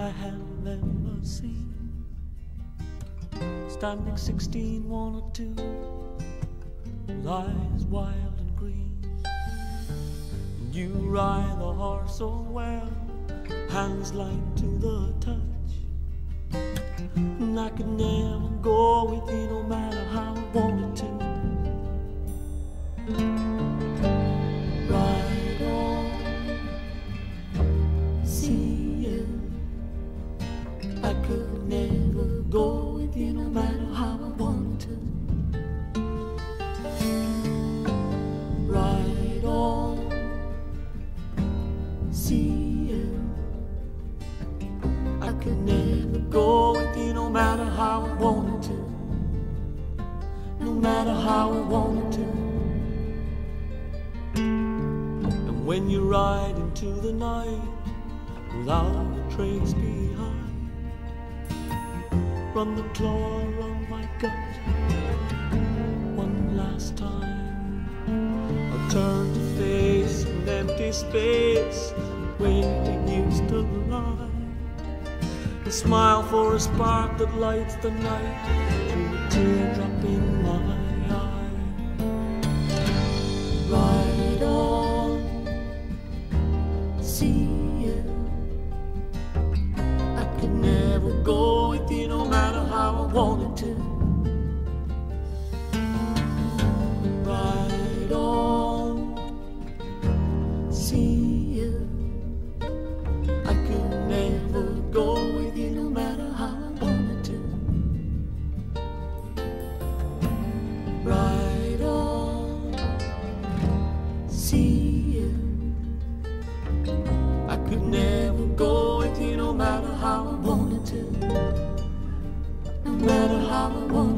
I have ever seen. Standing sixteen, one or two, lies wild and green. And you ride the horse so well, hands light to the touch. And I could never go with you. See you. I could never go with you no matter how I wanted to. No matter how I wanted to. And when you ride into the night without a trace behind, run the claw around my gut one last time. I turn to face an empty space, waiting used to lie. And smile for a spark that lights the night through a teardrop in my eye. Ride on, see you. I could never go with you no matter how I wanted to. See matter how I wanted to. No matter how I wanted